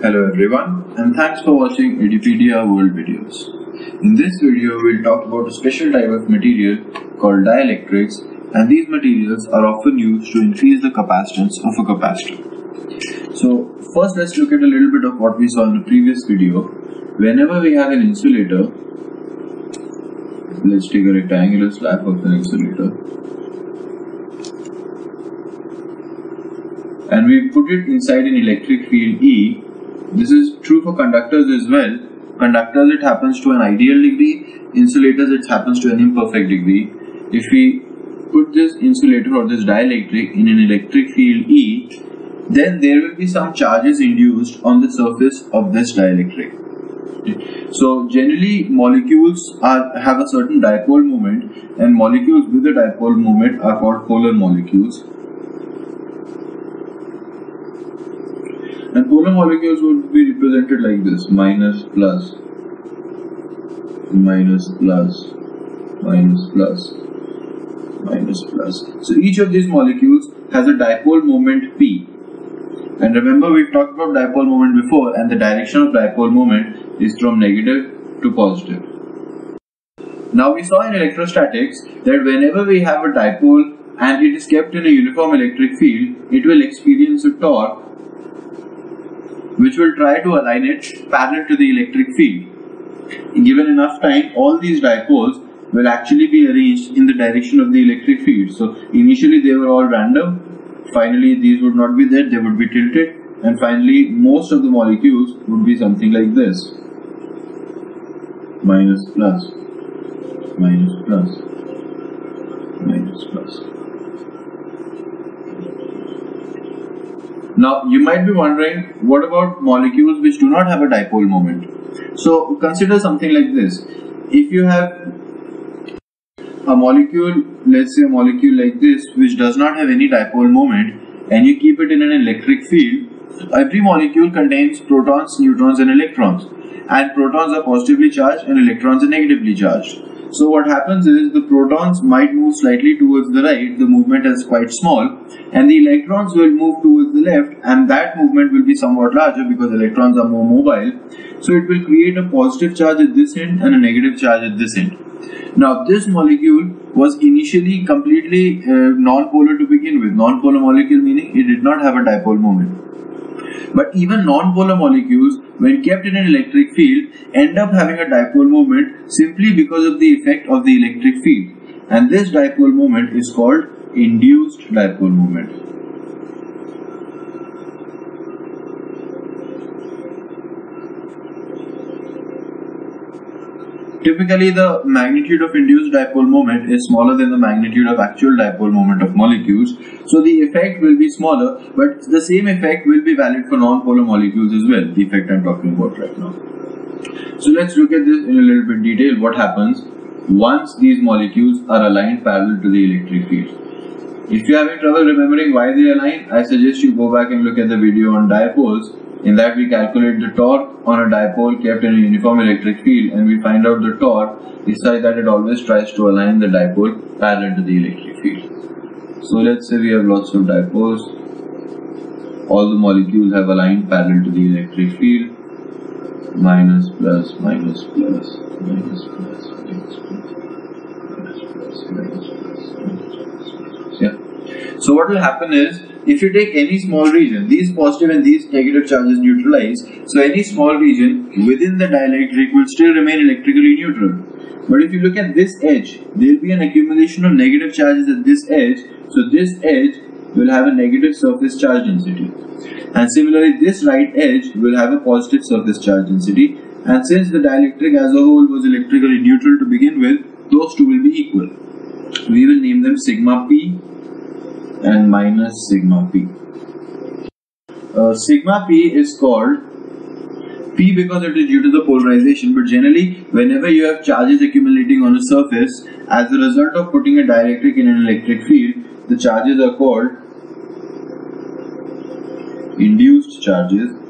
Hello everyone and thanks for watching Edupedia World Videos. In this video we'll talk about a special type of material called dielectrics and these materials are often used to increase the capacitance of a capacitor. So first let's look at a little bit of what we saw in the previous video. Whenever we have an insulator, let's take a rectangular slab of an insulator and we put it inside an electric field E. This is true for conductors as well. Conductors it happens to an ideal degree, insulators it happens to an imperfect degree. If we put this insulator or this dielectric in an electric field E, then there will be some charges induced on the surface of this dielectric. So generally molecules are have a certain dipole moment and molecules with a dipole moment are called polar molecules. And polar molecules would be represented like this minus plus minus plus minus plus minus plus. So each of these molecules has a dipole moment P and remember we've talked about dipole moment before and the direction of dipole moment is from negative to positive. Now we saw in electrostatics that whenever we have a dipole and it is kept in a uniform electric field, it will experience a torque which will try to align it parallel to the electric field. Given enough time, all these dipoles will actually be arranged in the direction of the electric field. So initially they were all random, finally these would not be there, they would be tilted. And finally most of the molecules would be something like this. Minus plus. Minus plus. Minus plus now you might be wondering what about molecules which do not have a dipole moment so consider something like this if you have a molecule, let's say a molecule like this, which does not have any dipole moment, and you keep it in an electric field, every molecule contains protons, neutrons, and electrons. And protons are positively charged and electrons are negatively charged. So what happens is the protons might move slightly towards the right, the movement is quite small, and the electrons will move towards the left, and that movement will be somewhat larger because electrons are more mobile. So it will create a positive charge at this end and a negative charge at this end. Now this molecule was initially completely uh, non-polar to begin with. Non-polar molecule meaning it did not have a dipole moment. But even non-polar molecules, when kept in an electric field, end up having a dipole moment simply because of the effect of the electric field. And this dipole moment is called induced dipole moment. Typically, the magnitude of induced dipole moment is smaller than the magnitude of actual dipole moment of molecules. So the effect will be smaller, but the same effect will be valid for non-polar molecules as well, the effect I'm talking about right now. So let's look at this in a little bit detail. What happens once these molecules are aligned parallel to the electric field? If you're having trouble remembering why they align, I suggest you go back and look at the video on dipoles in that we calculate the torque on a dipole kept in a uniform electric field and we find out the torque is such that it always tries to align the dipole parallel to the electric field. So let's say we have lots of dipoles. All the molecules have aligned parallel to the electric field. Minus plus minus plus minus plus minus plus minus plus minus plus minus plus. Yeah. So what will happen is if you take any small region, these positive and these negative charges neutralize, so any small region within the dielectric will still remain electrically neutral. But if you look at this edge, there will be an accumulation of negative charges at this edge, so this edge will have a negative surface charge density. And similarly, this right edge will have a positive surface charge density. And since the dielectric as a whole was electrically neutral to begin with, those two will be equal. We will name them sigma p and minus sigma p. Uh, sigma p is called P because it is due to the polarization but generally whenever you have charges accumulating on a surface as a result of putting a dielectric in an electric field the charges are called induced charges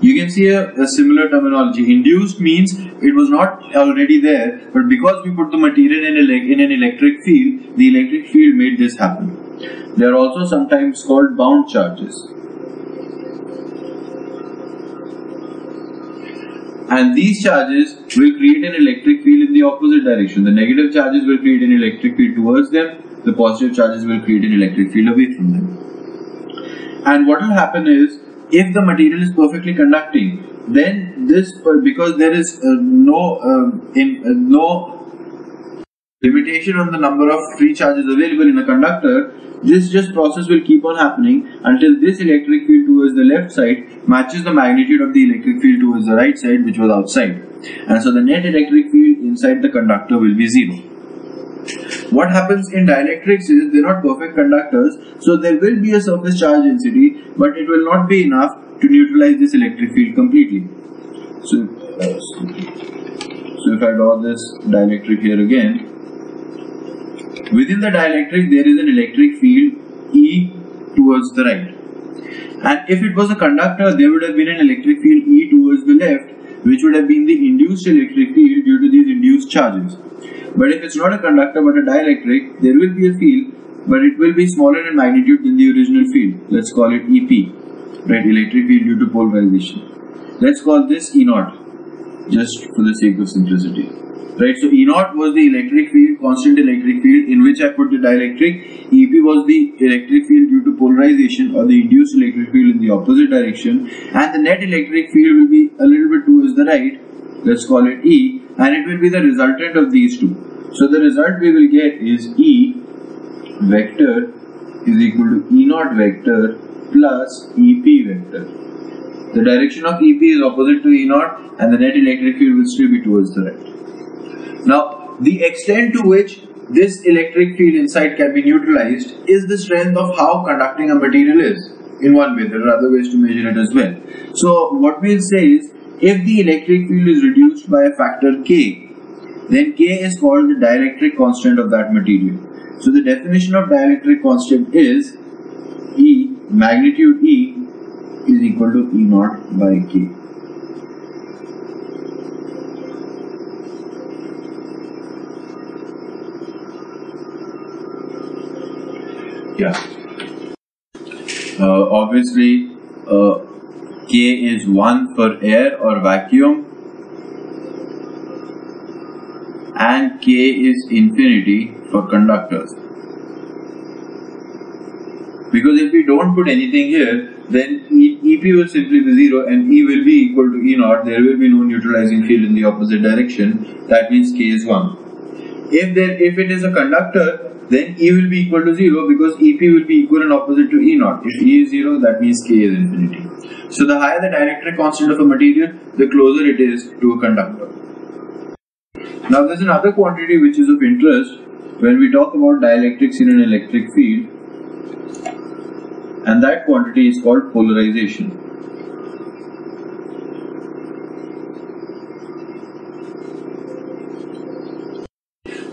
you can see a, a, similar terminology. Induced means it was not already there, but because we put the material in, ele- in an electric field, the electric field made this happen. They are also sometimes called bound charges. And these charges will create an electric field in the opposite direction. The negative charges will create an electric field towards them, the positive charges will create an electric field away from them. And what will happen is if the material is perfectly conducting, then this because there is uh, no uh, in uh, no limitation on the number of free charges available in a conductor, this just process will keep on happening until this electric field towards the left side matches the magnitude of the electric field towards the right side which was outside. And so the net electric field inside the conductor will be zero. What happens in dielectrics is they're not perfect conductors, so there will be a surface charge density, but it will not be enough to neutralize this electric field completely. So, so if I draw this dielectric here again, Within the dielectric, there is an electric field E towards the right. And if it was a conductor, there would have been an electric field E towards the left, which would have been the induced electric field due to these induced charges. But if it's not a conductor but a dielectric, there will be a field, but it will be smaller in magnitude than the original field. Let's call it EP, right? Electric field due to polarization. Let's call this E naught, just for the sake of simplicity right? So E naught was the electric field, constant electric field in which I put the dielectric. EP was the electric field due to polarization or the induced electric field in the opposite direction and the net electric field will be a little bit towards the right, let's call it E and it will be the resultant of these two. So the result we will get is E vector is equal to E naught vector plus EP vector. The direction of EP is opposite to E naught and the net electric field will still be towards the right. Now, the extent to which this electric field inside can be neutralized is the strength of how conducting a material is. In one way, there are other ways to measure it as well. So, what we'll say is, if the electric field is reduced by a factor k, then k is called the dielectric constant of that material. So, the definition of dielectric constant is E, magnitude E is equal to E naught by k. Yeah. Uh, obviously, uh, K is 1 for air or vacuum and K is infinity for conductors. Because if we don't put anything here, then EP will simply be 0 and E will be equal to E naught. There will be no neutralizing field in the opposite direction. That means K is 1. If there, if it is a conductor, then E will be equal to 0 because EP will be equal and opposite to E naught. If E is 0, that means K is infinity. So the higher the dielectric constant of a material, the closer it is to a conductor. Now there's another quantity which is of interest when we talk about dielectrics in an electric field and that quantity is called polarization.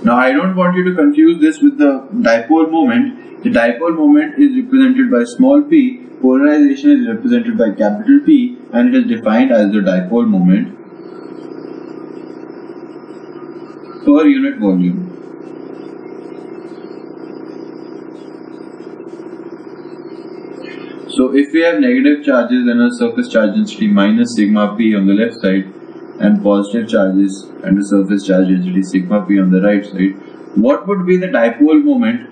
Now I don't want you to confuse this with the dipole moment. The dipole moment is represented by small p, polarization is represented by capital P and it is defined as the dipole moment per unit volume. So if we have negative charges and a surface charge density minus sigma p on the left side, and positive charges and the surface charge density sigma p on the right side, what would be the dipole moment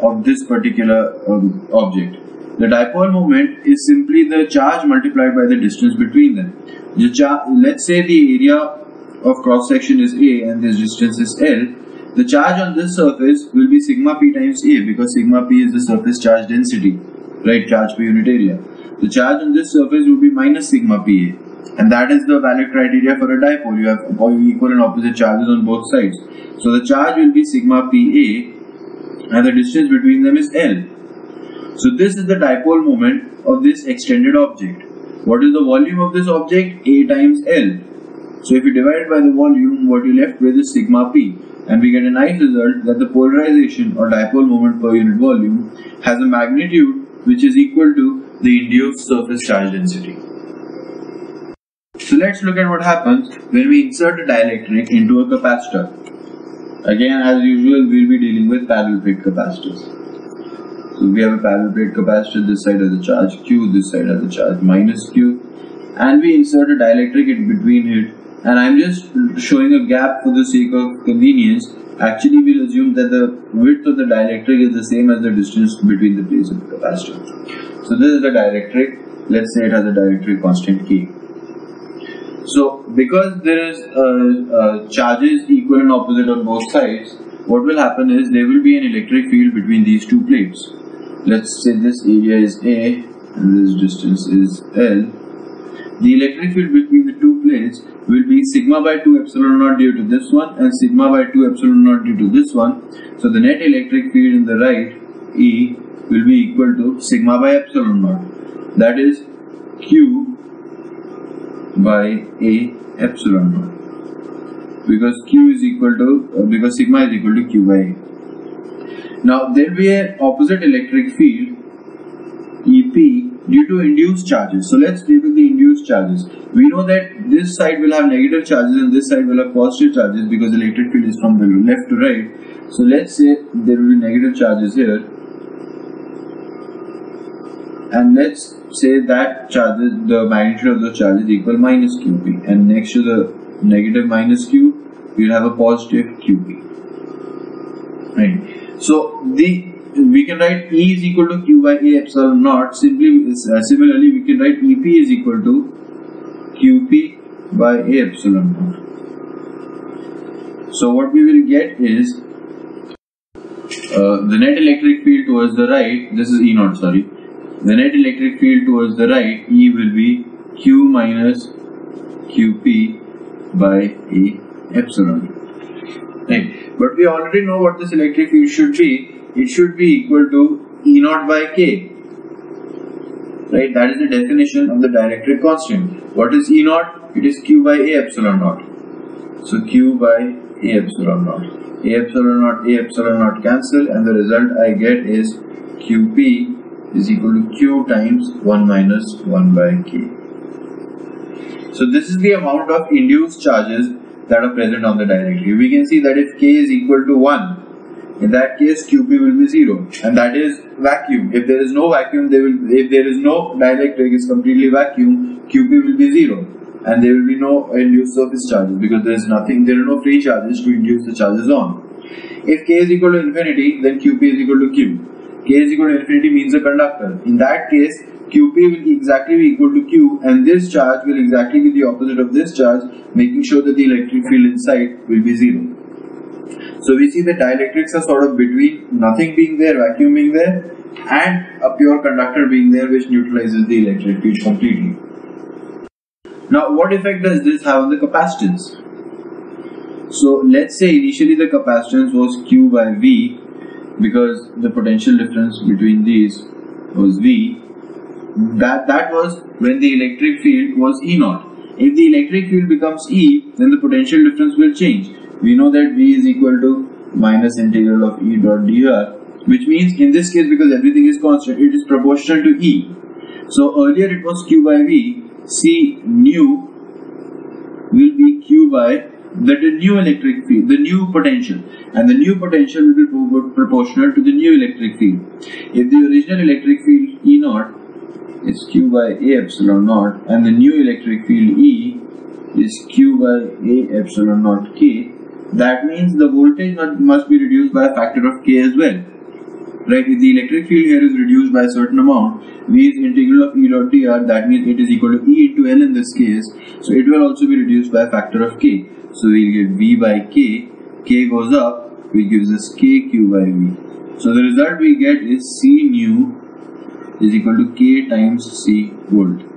of this particular um, object? The dipole moment is simply the charge multiplied by the distance between them. The let's say the area of cross section is A and this distance is L. The charge on this surface will be sigma p times A because sigma p is the surface charge density, right? Charge per unit area. The charge on this surface will be minus sigma pa and that is the valid criteria for a dipole. You have equal and opposite charges on both sides. So the charge will be sigma Pa and the distance between them is L. So this is the dipole moment of this extended object. What is the volume of this object? A times L. So if you divide by the volume, what you left with is sigma P. And we get a nice result that the polarization or dipole moment per unit volume has a magnitude which is equal to the induced surface charge density. So let's look at what happens when we insert a dielectric into a capacitor. Again, as usual, we'll be dealing with parallel plate capacitors. So we have a parallel plate capacitor, this side has a charge Q, this side has a charge minus Q, and we insert a dielectric in between it and I'm just showing a gap for the sake of convenience, actually we'll assume that the width of the dielectric is the same as the distance between the plates of the capacitor. So this is the dielectric, let's say it has a dielectric constant K. So because there is uh, uh, charges equal and opposite on both sides, what will happen is there will be an electric field between these two plates. Let's say this area is A and this distance is L. The electric field between the two plates will be sigma by 2 epsilon naught due to this one and sigma by 2 epsilon naught due to this one. So the net electric field in the right E will be equal to sigma by epsilon naught. That is Q by A epsilon naught. Because Q is equal to, uh, because sigma is equal to Q by A. Now there will be an opposite electric field EP due to induced charges. So let's label the induced charges. We know that this side will have negative charges and this side will have positive charges because the electric field is from the left to right. So let's say there will be negative charges here. And let's say that charges, the magnitude of those charges equal minus QP. And next to the negative minus Q, we'll have a positive QP. Right. So the we can write E is equal to Q by A epsilon naught. Simply, uh, similarly, we can write EP is equal to QP by A epsilon naught. So what we will get is uh, the net electric field towards the right. This is E naught. Sorry, the net electric field towards the right E will be Q minus QP by A epsilon. Right. But we already know what this electric field should be it should be equal to E naught by K. Right, that is the definition of the dielectric constant. What is E naught? It is Q by A epsilon naught. So Q by A epsilon naught. A epsilon naught, A epsilon naught cancel and the result I get is QP is equal to Q times 1 minus 1 by K. So this is the amount of induced charges that are present on the dielectric. We can see that if K is equal to 1, in that case QP will be 0 and that is vacuum. If there is no vacuum, there will, if there is no dielectric is completely vacuum, QP will be 0 and there will be no induced surface charges because there is nothing, there are no free charges to induce the charges on. If K is equal to infinity, then QP is equal to Q. K is equal to infinity means a conductor. In that case, QP will exactly be equal to Q and this charge will exactly be the opposite of this charge, making sure that the electric field inside will be 0. So we see the dielectrics are sort of between nothing being there, vacuum being there, and a pure conductor being there which neutralizes the electric field completely. Now what effect does this have on the capacitance? So let's say initially the capacitance was Q by V because the potential difference between these was V. That, that was when the electric field was E naught. If the electric field becomes E, then the potential difference will change we know that V is equal to minus integral of E dot dr which means in this case because everything is constant it is proportional to E. So earlier it was Q by V, C new will be Q by the, the new electric field, the new potential and the new potential will be proportional to the new electric field. If the original electric field E naught is Q by A epsilon naught and the new electric field E is Q by A epsilon naught K that means the voltage must be reduced by a factor of k as well. Right, if the electric field here is reduced by a certain amount, V is integral of E dot dr, that means it is equal to E into L in this case, so it will also be reduced by a factor of k. So we'll get V by k, k goes up, which gives us kq by V. So the result we get is C new is equal to k times C volt.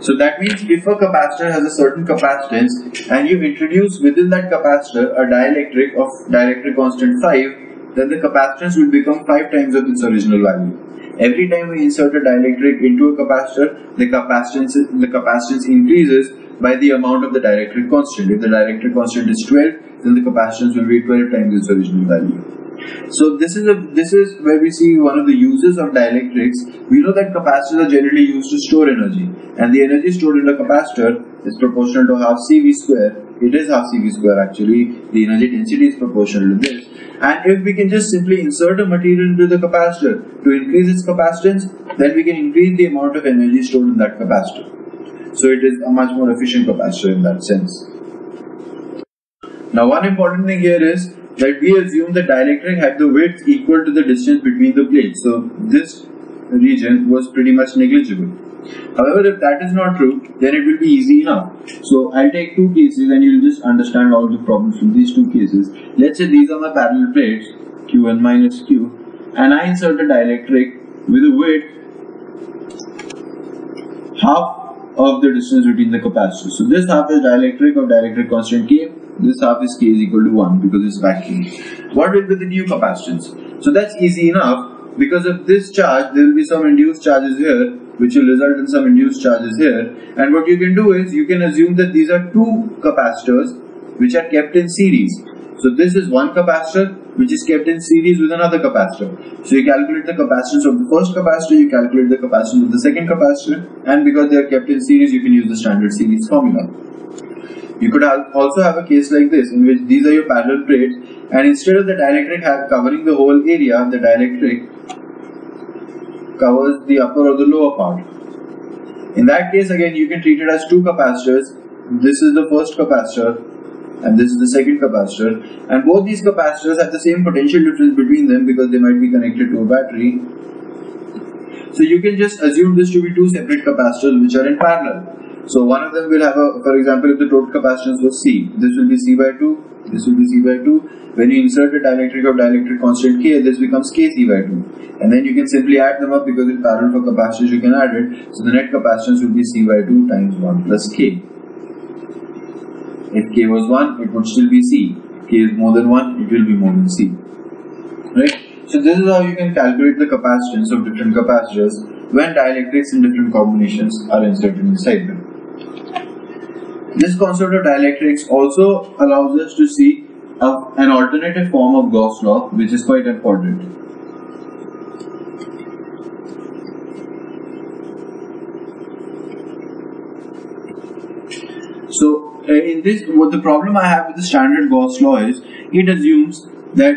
So that means if a capacitor has a certain capacitance and you introduce within that capacitor a dielectric of dielectric constant 5, then the capacitance will become 5 times of its original value. Every time we insert a dielectric into a capacitor, the capacitance, the capacitance increases by the amount of the dielectric constant. If the dielectric constant is 12, then the capacitance will be 12 times its original value. So this is a this is where we see one of the uses of dielectrics. We know that capacitors are generally used to store energy, and the energy stored in a capacitor is proportional to half CV square. It is half CV square actually. The energy density is proportional to this. And if we can just simply insert a material into the capacitor to increase its capacitance, then we can increase the amount of energy stored in that capacitor. So it is a much more efficient capacitor in that sense. Now one important thing here is that we assume the dielectric had the width equal to the distance between the plates. So this region was pretty much negligible. However, if that is not true, then it will be easy enough. So I'll take two cases and you'll just understand all the problems from these two cases. Let's say these are my parallel plates, Q1 minus Q, and I insert a dielectric with a width half of the distance between the capacitors. So this half is dielectric of dielectric constant K, this half is K is equal to 1 because it's vacuum. What will be the new capacitance? So that's easy enough because of this charge there will be some induced charges here which will result in some induced charges here and what you can do is you can assume that these are two capacitors which are kept in series so this is one capacitor which is kept in series with another capacitor so you calculate the capacitance of the first capacitor you calculate the capacitance of the second capacitor and because they are kept in series you can use the standard series formula you could also have a case like this in which these are your parallel plates and instead of the dielectric covering the whole area, the dielectric covers the upper or the lower part. In that case again you can treat it as two capacitors. This is the first capacitor and this is the second capacitor and both these capacitors have the same potential difference between them because they might be connected to a battery. So you can just assume this to be two separate capacitors which are in parallel. So one of them will have a, for example, if the total capacitance was C, this will be C by 2, this will be C by 2. When you insert a dielectric of dielectric constant K, this becomes KC by 2. And then you can simply add them up because in parallel for capacitors, you can add it. So the net capacitance will be C by 2 times 1 plus K. If K was 1, it would still be C. If K is more than 1, it will be more than C. Right? So this is how you can calculate the capacitance of different capacitors when dielectrics in different combinations are inserted inside them. This concept of dielectrics also allows us to see an alternative form of Gauss law which is quite important. So uh, in this, what the problem I have with the standard Gauss law is, it assumes that,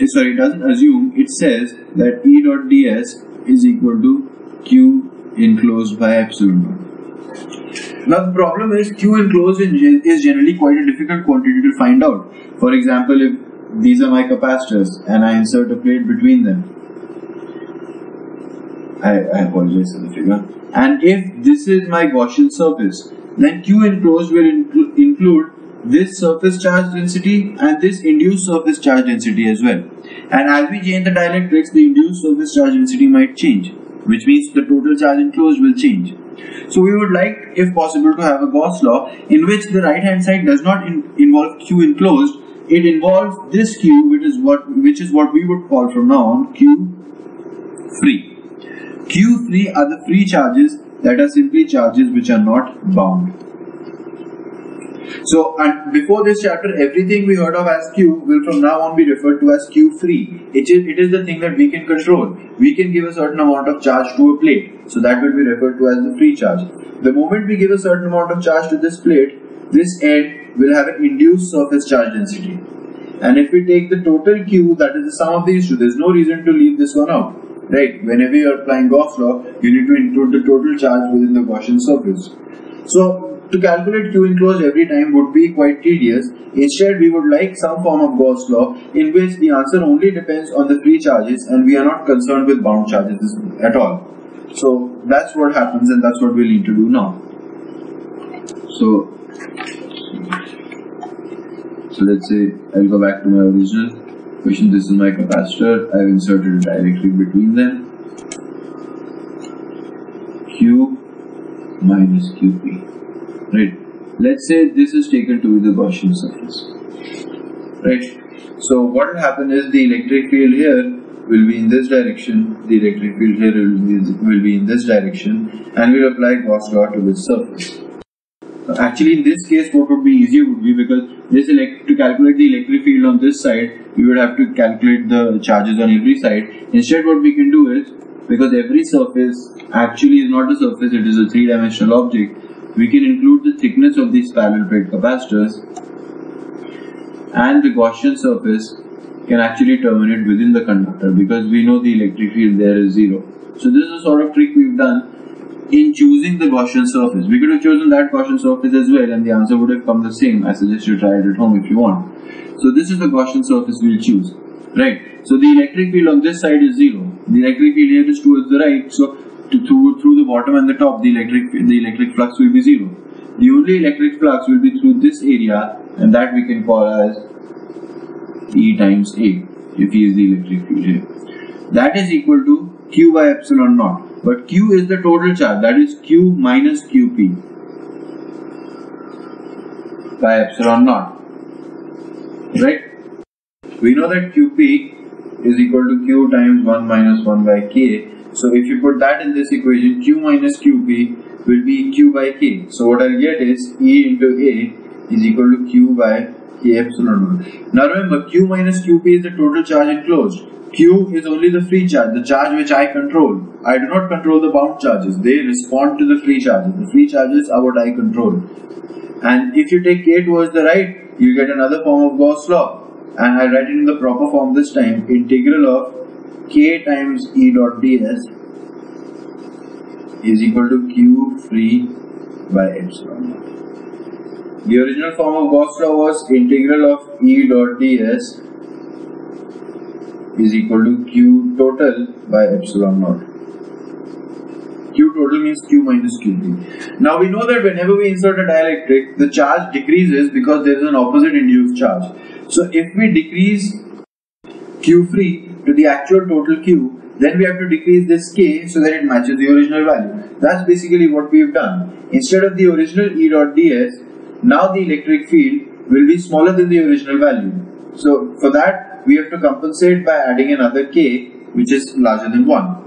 uh, sorry, it doesn't assume, it says that E dot ds is equal to Q enclosed by epsilon. Now the problem is Q enclosed is generally quite a difficult quantity to find out. For example, if these are my capacitors and I insert a plate between them, I, I apologize for the figure. And if this is my Gaussian surface, then Q enclosed will inclu include this surface charge density and this induced surface charge density as well. And as we change the dielectrics, the induced surface charge density might change, which means the total charge enclosed will change. So we would like, if possible, to have a Gauss law in which the right hand side does not in involve Q enclosed. It involves this Q, which is what which is what we would call from now on Q free. Q free are the free charges that are simply charges which are not bound. So, and before this chapter, everything we heard of as Q will from now on be referred to as Q free. It is, it is the thing that we can control. We can give a certain amount of charge to a plate. So that will be referred to as the free charge. The moment we give a certain amount of charge to this plate, this end will have an induced surface charge density. And if we take the total Q, that is the sum of these two, there's no reason to leave this one out. Right? Whenever you are applying Gauss law, you need to include the total charge within the Gaussian surface. So to calculate Q enclosed every time would be quite tedious. Instead, we would like some form of Gauss law in which the answer only depends on the free charges and we are not concerned with bound charges at all. So that's what happens and that's what we need to do now. So, so let's say I'll go back to my original question. This is my capacitor. I've inserted a dielectric between them. Q minus QP right let's say this is taken to be the Gaussian surface right so what will happen is the electric field here will be in this direction the electric field here will be, will be in this direction and we'll apply Gauss law to this surface actually in this case what would be easier would be because this elect to calculate the electric field on this side we would have to calculate the charges on every side instead what we can do is because every surface actually is not a surface it is a three-dimensional object we can include the thickness of these parallel plate capacitors and the Gaussian surface can actually terminate within the conductor because we know the electric field there is zero. So this is a sort of trick we've done in choosing the Gaussian surface. We could have chosen that Gaussian surface as well and the answer would have come the same. I suggest you try it at home if you want. So this is the Gaussian surface we'll choose. Right. So the electric field on this side is zero. The electric field here is towards the right. So to, through, through the bottom and the top, the electric the electric flux will be zero. The only electric flux will be through this area, and that we can call as E times A, if E is the electric field here. That is equal to Q by epsilon naught. But Q is the total charge, that is Q minus QP by epsilon naught. Right? We know that QP is equal to Q times 1 minus 1 by K. So if you put that in this equation, Q minus QP will be Q by K. So what I'll get is E into A is equal to Q by Epsilon. Now remember, Q minus QP is the total charge enclosed. Q is only the free charge, the charge which I control. I do not control the bound charges. They respond to the free charges. The free charges are what I control. And if you take K towards the right, you get another form of Gauss law. And I write it in the proper form this time. Integral of K times E dot ds is equal to Q free by epsilon. The original form of Gauss law was integral of E dot ds is equal to Q total by epsilon naught. Q total means Q minus QP. Now we know that whenever we insert a dielectric, the charge decreases because there is an opposite induced charge. So if we decrease Q free to the actual total Q, then we have to decrease this K so that it matches the original value. That's basically what we've done. Instead of the original E dot ds, now the electric field will be smaller than the original value. So for that, we have to compensate by adding another K which is larger than 1.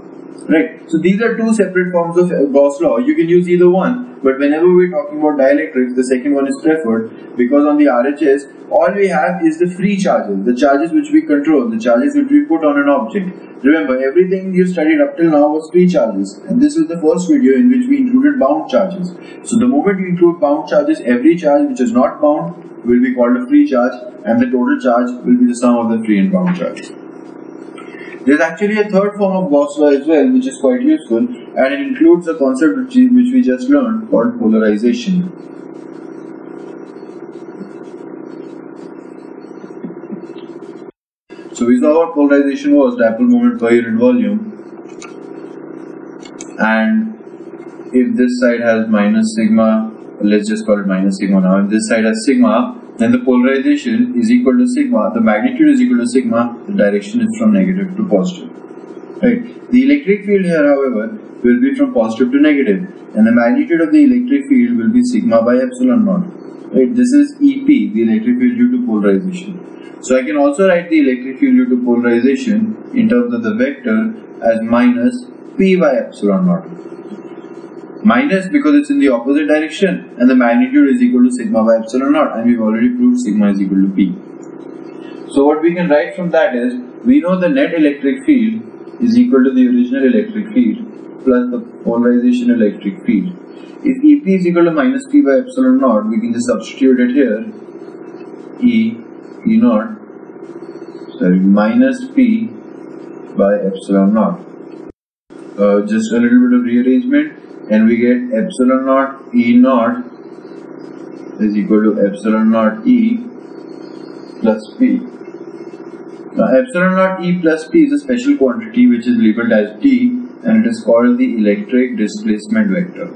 Right. So these are two separate forms of Gauss law. You can use either one, but whenever we're talking about dielectrics, the second one is preferred because on the RHS, all we have is the free charges, the charges which we control, the charges which we put on an object. Remember, everything you studied up till now was free charges, and this is the first video in which we included bound charges. So the moment you include bound charges, every charge which is not bound will be called a free charge, and the total charge will be the sum of the free and bound charges. There's actually a third form of Gauss law as well, which is quite useful, and it includes a concept which, which we just learned called polarization. So we saw what polarization was, dipole moment per unit volume, and if this side has minus sigma, let's just call it minus sigma now, if this side has sigma, then the polarization is equal to sigma, the magnitude is equal to sigma, the direction is from negative to positive. Right. The electric field here, however, will be from positive to negative, and the magnitude of the electric field will be sigma by epsilon naught. Right. This is EP, the electric field due to polarization. So I can also write the electric field due to polarization in terms of the vector as minus P by epsilon naught minus because it's in the opposite direction and the magnitude is equal to sigma by epsilon naught and we've already proved sigma is equal to P. So what we can write from that is we know the net electric field is equal to the original electric field plus the polarization electric field. If EP is equal to minus P by epsilon naught, we can just substitute it here. E, E naught, sorry, minus P by epsilon naught. Uh, just a little bit of rearrangement and we get epsilon naught E naught is equal to epsilon naught E plus P. Now epsilon naught E plus P is a special quantity which is labeled as D and it is called the electric displacement vector.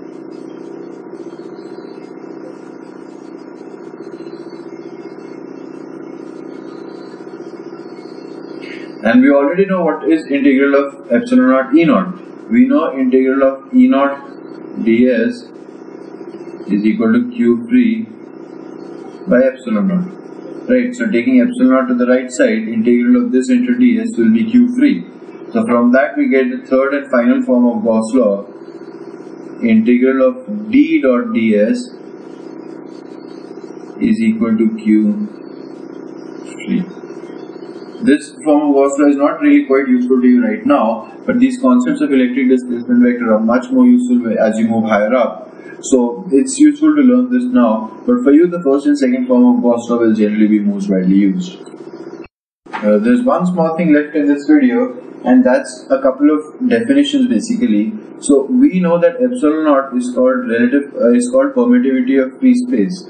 And we already know what is integral of epsilon naught E naught. We know integral of E naught ds is equal to q free by epsilon naught. Right, so taking epsilon naught to the right side, integral of this into ds will be q free. So from that we get the third and final form of Gauss law, integral of d dot ds is equal to q free. This form of Gauss law is not really quite useful to you right now, but these concepts of electric displacement vector are much more useful as you move higher up. So it's useful to learn this now, but for you the first and second form of Gauss law will generally be most widely used. Uh, there's one small thing left in this video and that's a couple of definitions basically. So we know that epsilon naught is called relative uh, is called permittivity of free space.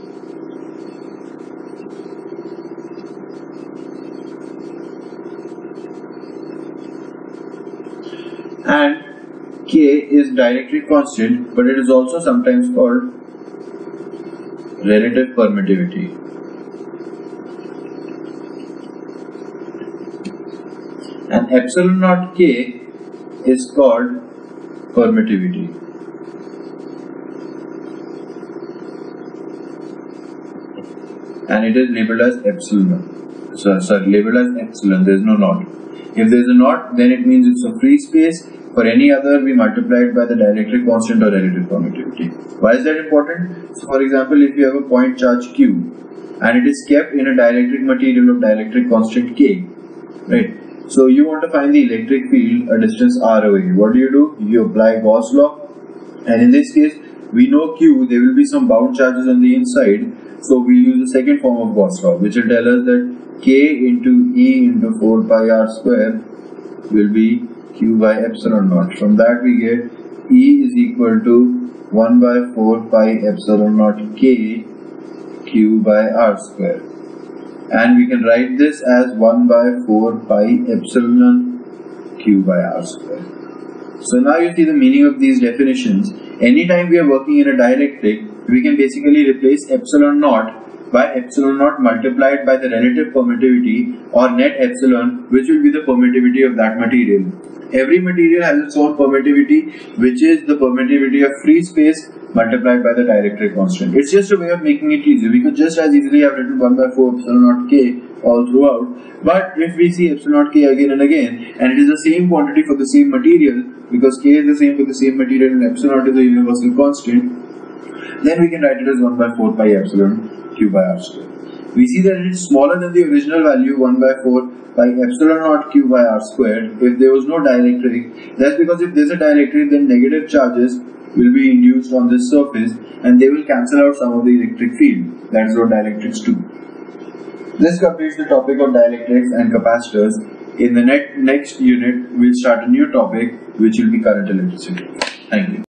And k is dielectric constant, but it is also sometimes called relative permittivity. and epsilon naught k is called permittivity. And it is labeled as epsilon. So, sorry, labeled as epsilon, there is no naught. If there is a naught, then it means it's a free space. For any other, we multiply it by the dielectric constant or relative permittivity. Why is that important? So, for example, if you have a point charge q and it is kept in a dielectric material of dielectric constant k, right? So you want to find the electric field a distance r away. What do you do? You apply Gauss law and in this case we know Q there will be some bound charges on the inside so we'll use the second form of Gauss law which will tell us that K into E into 4 pi r square will be Q by epsilon naught. From that we get E is equal to 1 by 4 pi epsilon naught K Q by r square and we can write this as 1 by 4 pi epsilon q by r square. So now you see the meaning of these definitions. Anytime we are working in a dielectric, we can basically replace epsilon naught by epsilon naught multiplied by the relative permittivity or net epsilon which will be the permittivity of that material. Every material has its own permittivity which is the permittivity of free space multiplied by the dielectric constant. It's just a way of making it easy. We could just as easily have written 1 by 4 epsilon naught k all throughout. But if we see epsilon naught k again and again, and it is the same quantity for the same material, because k is the same for the same material and epsilon naught is the universal constant, then we can write it as 1 by 4 pi epsilon q by r square. We see that it is smaller than the original value 1 by 4 by epsilon naught q by r squared if there was no dielectric. That's because if there's a dielectric then negative charges will be induced on this surface and they will cancel out some of the electric field. That is what dielectrics do. This completes the topic of dielectrics and capacitors. In the next unit, we'll start a new topic which will be current electricity. Thank you.